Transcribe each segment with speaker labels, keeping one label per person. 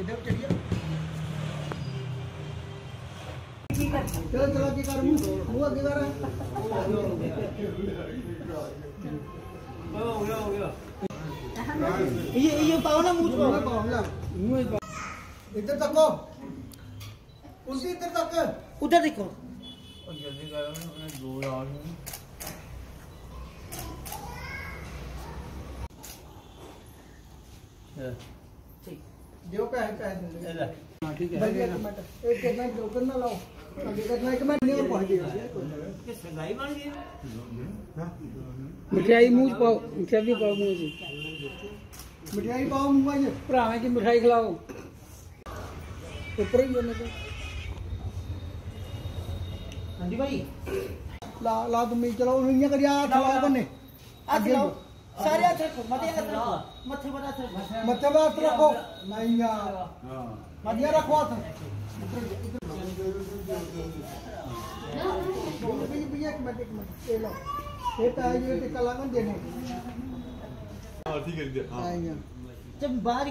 Speaker 1: इधर चलिए चलो चलो की कर मुँह आगे कर ये ये पाओ ना पाओ पाओ मुँह इधर तको उसी इधर तक उधर देखो।
Speaker 2: con giờ cái cái nó dù rồi
Speaker 1: जो का है का
Speaker 2: है
Speaker 1: हां ठीक है एक कितना जो करना लाओ अभी कितना के मैं नहीं पहुंच गया
Speaker 2: सगाई बन गई
Speaker 3: मिठाई मुंह पाओ मिठाई भी पाओ मुंह
Speaker 1: मिठाई पाओ मुंह
Speaker 3: भरावे की मिठाई खिलाओ
Speaker 1: ऊपर ही होने का
Speaker 2: हाँ जी भाई
Speaker 1: ला ला तुम ही चलाओ नहीं कर यार चलाओ बने आगे लो
Speaker 4: सारे हाथ रखो मथे हाथ रखो मथे पर हाथ रखो
Speaker 1: मत्थे पे हाथ रखो नहीं यार मध्य रखो हाथ भैया भैया एक मिनट एक मिनट ये लो ये तो है ये टिक्का लगा देने
Speaker 5: हाँ ठीक है ठीक है हाँ
Speaker 1: आएँगे
Speaker 4: जब बाहर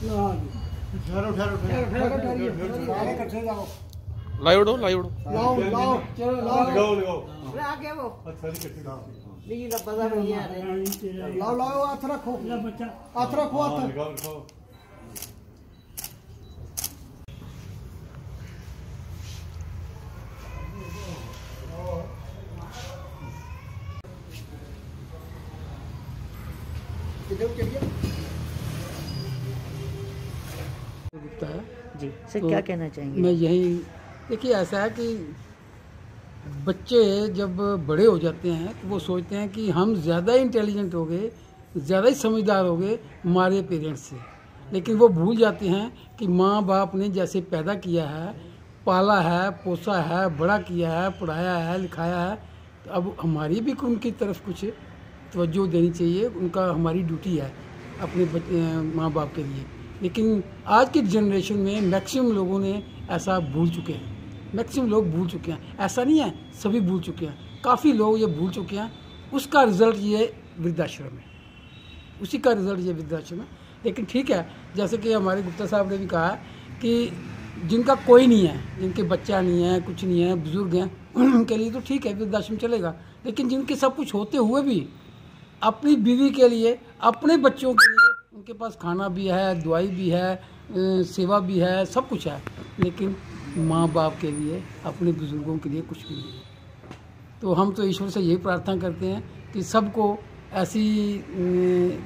Speaker 5: ठहरो
Speaker 6: लाइव उड़ो लाइव उड़ो।
Speaker 1: लाओ लाओ चलो लाओ
Speaker 5: लगाओ लगाओ
Speaker 4: आगे वो
Speaker 5: अच्छा जी इकट्ठे
Speaker 4: लेकिन अब बाज़ार में नहीं आ रहे
Speaker 1: लाओ लाओ हाथ रखो हाथ रखो हाथ
Speaker 5: लगाओ लगाओ
Speaker 1: चलिए
Speaker 4: जी। सर
Speaker 3: तो
Speaker 4: क्या कहना चाहेंगे?
Speaker 3: मैं यही देखिए ऐसा है कि बच्चे जब बड़े हो जाते हैं तो वो सोचते हैं कि हम ज़्यादा इंटेलिजेंट हो गए ज़्यादा ही समझदार हो गए हमारे पेरेंट्स से। लेकिन वो भूल जाते हैं कि माँ बाप ने जैसे पैदा किया है पाला है पोसा है बड़ा किया है पढ़ाया है लिखाया है तो अब हमारी भी उनकी तरफ़ कुछ तवज्जो देनी चाहिए उनका हमारी ड्यूटी है अपने माँ बाप के लिए। लेकिन आज की जनरेशन में मैक्सिमम लोगों ने ऐसा भूल चुके हैं। मैक्सिमम लोग भूल चुके हैं। ऐसा नहीं है, सभी भूल चुके हैं। काफ़ी लोग ये भूल चुके हैं। उसका रिज़ल्ट ये वृद्धाश्रम है। उसी का रिज़ल्ट ये वृद्धाश्रम है। लेकिन ठीक है, जैसे कि हमारे गुप्ता साहब ने भी कहा कि जिनका कोई नहीं है, जिनके बच्चा नहीं है, कुछ नहीं है, बुज़ुर्ग हैं, उनके लिए तो ठीक है, वृद्धाश्रम चलेगा। लेकिन जिनके सब कुछ होते हुए भी अपनी बीवी के लिए, अपने बच्चों के लिए उनके पास खाना भी है, दवाई भी है सेवा भी है, सब कुछ है। लेकिन माँ बाप के लिए, अपने बुज़ुर्गों के लिए कुछ भी नहीं है। तो हम तो ईश्वर से यही प्रार्थना करते हैं कि सबको ऐसी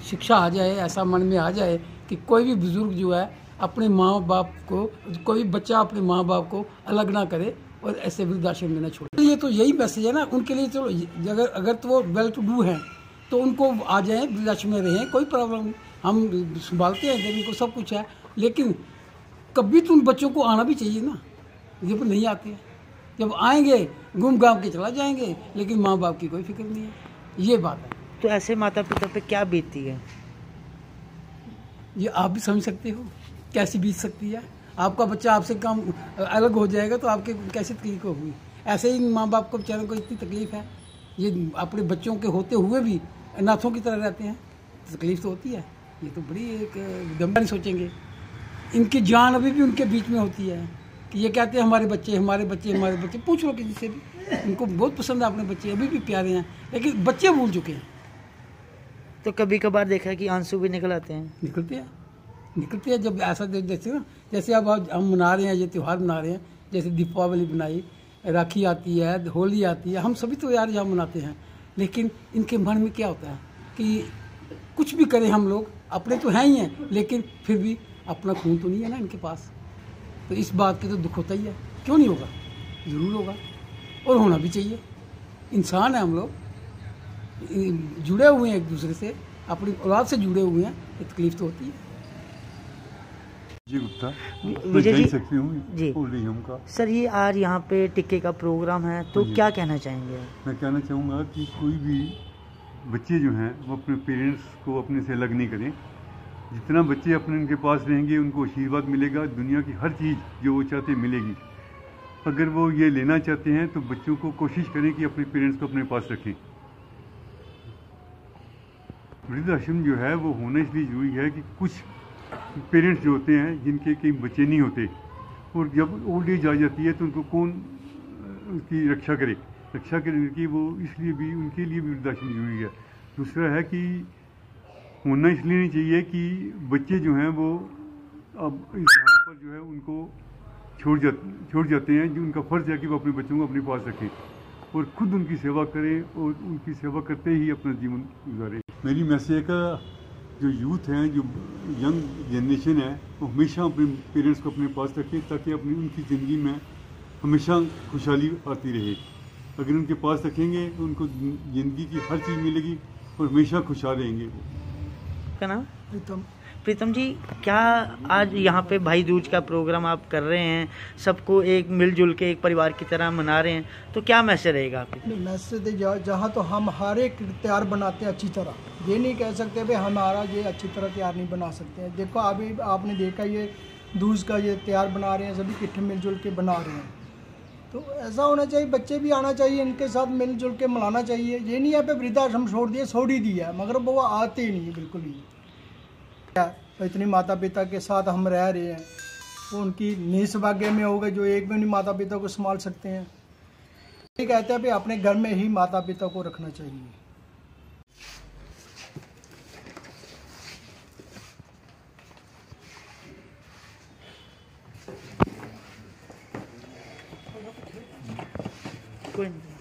Speaker 3: शिक्षा आ जाए, ऐसा मन में आ जाए कि कोई भी बुज़ुर्ग जो है, अपने माँ बाप को, कोई भी बच्चा अपने माँ बाप को अलग ना करे और ऐसे वृद्धाश्रम में ना छोड़े ये तो यही मैसेज है ना, उनके लिए चलो अगर अगर तो वो वेल टू डू हैं तो उनको आ जाएँ, वृद्धाश्रम में रहें, कोई प्रॉब्लम नहीं। हम संभालते हैं जब इनको सब कुछ है लेकिन कभी तो उन बच्चों को आना भी चाहिए ना। ये पर नहीं आते। हैं जब आएँगे घूम घाम के चला जाएँगे लेकिन माँ बाप की कोई फ़िक्र नहीं है। ये बात है।
Speaker 4: तो ऐसे माता पिता पे क्या बीतती है?
Speaker 3: ये आप भी समझ सकते हो कैसी बीत सकती है। आपका बच्चा आपसे काम अलग हो जाएगा तो आपके कैसी तकलीफ़ होगी? ऐसे ही माँ बाप को बेचारों को इतनी तकलीफ़ है। ये अपने बच्चों के होते हुए भी अनाथों की तरह रहते हैं तकलीफ़ तो होती है। ये तो बड़ी एक गंभीर सोचेंगे। इनकी जान अभी भी उनके बीच में होती है कि ये कहते हैं हमारे बच्चे हमारे बच्चे हमारे बच्चे। पूछ लो किसी से भी। उनको बहुत पसंद है अपने बच्चे अभी भी प्यारे हैं लेकिन बच्चे भूल चुके हैं।
Speaker 4: तो कभी कभार देखा है कि आँसू भी निकल आते हैं?
Speaker 3: निकलते हैं। निकलते हैं जब ऐसा जैसे ना जैसे अब हम मना रहे हैं ये त्यौहार मना रहे हैं जैसे दीपावली बनाई राखी आती है होली आती है हम सभी तो यार यहाँ मनाते हैं। लेकिन इनके मन में क्या होता है कि कुछ भी करें हम लोग अपने तो हैं ही हैं लेकिन फिर भी अपना खून तो नहीं है ना इनके पास। तो इस बात की तो दुख होता ही है। क्यों नहीं होगा? ज़रूर होगा। और होना भी चाहिए। इंसान है हम लोग। जुड़े हुए हैं एक दूसरे से। अपनी औलाद से जुड़े हुए हैं। ये तकलीफ़ तो होती है।
Speaker 5: जी गुप्ता
Speaker 4: विजय जी-
Speaker 5: सकती हूँ?
Speaker 4: जी।
Speaker 5: का
Speaker 4: सर ये आज यहाँ पे टिक्के का प्रोग्राम है तो क्या कहना चाहेंगे
Speaker 5: मैं कहना चाहूँगा कि कोई भी बच्चे जो हैं, वो अपने पेरेंट्स को अपने से अलग नहीं करें। जितना बच्चे अपने उनके पास रहेंगे, उनको आशीर्वाद मिलेगा, दुनिया की हर चीज़ जो वो चाहते मिलेगी। अगर वो ये लेना चाहते हैं तो बच्चों को कोशिश करें कि अपने पेरेंट्स को अपने पास रखें। वृद्धाश्रम जो है, वो होना इसलिए ज़रूरी है कि कुछ पेरेंट्स जो होते हैं, जिनके कई बच्चे नहीं होते, और जब ओल्ड एज आ जाती है तो उनको कौन उसकी रक्षा करे? रक्षा करने की वो इसलिए भी, उनके लिए भी वृद्धाश्रम ज़रूरी है। दूसरा है कि होना इसलिए नहीं चाहिए कि बच्चे जो हैं वो अब इस पर जो है उनको छोड़ जा, छोड़ जाते हैं, जो उनका फ़र्ज़ है कि वो अपने बच्चों को अपने पास रखें और खुद उनकी सेवा करें और उनकी सेवा करते ही अपना जीवन गुजारें। मेरी मैसेज का जो यूथ हैं, जो यंग जनरेशन है, वो हमेशा अपने पेरेंट्स को अपने पास रखें ताकि अपनी, उनकी ज़िंदगी में हमेशा खुशहाली आती रहे। अगर उनके पास रखेंगे तो उनको ज़िंदगी की हर चीज़ मिलेगी और हमेशा खुशहाल रहेंगे वो।
Speaker 4: क्या नाम?
Speaker 1: प्रीतम।
Speaker 4: प्रीतम जी क्या आज यहाँ पे भाई दूज का प्रोग्राम आप कर रहे हैं? सबको एक मिलजुल के एक परिवार की तरह मना रहे हैं। तो क्या मैसेज रहेगा आपके?
Speaker 1: मैसेज जहाँ तो हम हर एक तैयार बनाते हैं अच्छी तरह। ये नहीं कह सकते भाई हमारा ये अच्छी तरह तैयार नहीं बना सकते हैं। देखो अभी आपने देखा ये दूज का ये तैयार बना रहे हैं सभी इकट्ठे मिलजुल के बना रहे हैं। तो ऐसा होना चाहिए, बच्चे भी आना चाहिए, इनके साथ मिलजुल के मनाना चाहिए। ये नहीं है पे वृद्धाश्रम छोड़ दिया छोड़ ही दिया मगर वो आते ही नहीं बिल्कुल ही। क्या इतनी माता पिता के साथ हम रह रहे हैं वो उनकी निसभाग्य में हो गए जो एक भी नहीं माता पिता को संभाल सकते हैं। ये कहते हैं भाई अपने घर में ही माता पिता को रखना चाहिए।
Speaker 4: कोई नहीं